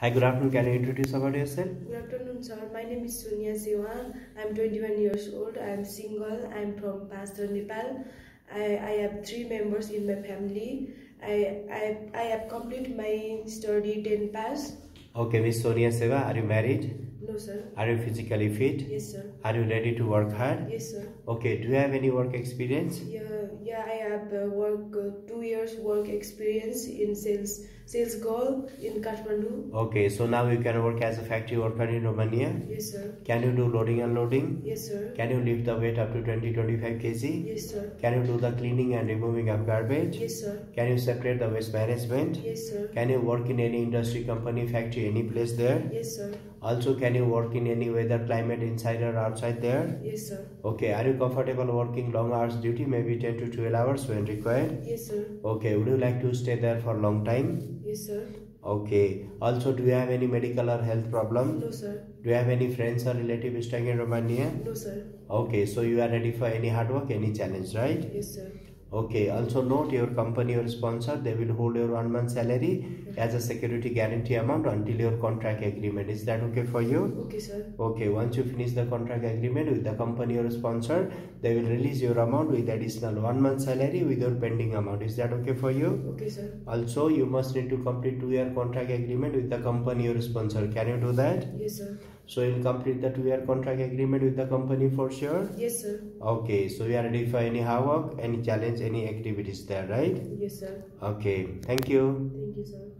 Hi, good afternoon. Can you introduce about yourself? Good afternoon, sir. My name is Soniya Sewa. I'm 21 years old. I'm single. I'm from Pastor, Nepal. I, I have three members in my family. I, I, I have completed my study 10 pass. Okay, Miss Soniya Sewa, are you married? No, sir. Are you physically fit? Yes, sir. Are you ready to work hard? Yes, sir. Okay, do you have any work experience? Yeah, yeah. I have uh, work uh, two years work experience in sales sales goal in Kathmandu. Okay, so now you can work as a factory worker in Romania. Yes, sir. Can you do loading and loading? Yes, sir. Can you lift the weight up to 20 25 kg? Yes, sir. Can you do the cleaning and removing of garbage? Yes, sir. Can you separate the waste management? Yes, sir. Can you work in any industry, company, factory, any place there? Yes, sir. Also, can you work in any weather, climate, inside or outside there? Yes, sir. Okay, are you comfortable working long hours duty, maybe 10 to 12 hours when required? Yes, sir. Okay, would you like to stay there for long time? Yes, sir. Okay, also, do you have any medical or health problem? No, sir. Do you have any friends or relatives staying in Romania? No, sir. Okay, so you are ready for any hard work, any challenge, right? Yes, sir. Okay, also note your company or sponsor, they will hold your one month salary as a security guarantee amount until your contract agreement. Is that okay for you? Okay, sir. Okay, once you finish the contract agreement with the company or sponsor, they will release your amount with additional one month salary with your pending amount. Is that okay for you? Okay, sir. Also, you must need to complete two year contract agreement with the company or sponsor. Can you do that? Yes, sir. So you'll complete the two year contract agreement with the company for sure. Yes, sir. Okay, so you are ready for any hard work, any challenge, any activities there, right? Yes, sir. Okay, thank you. Thank you, sir.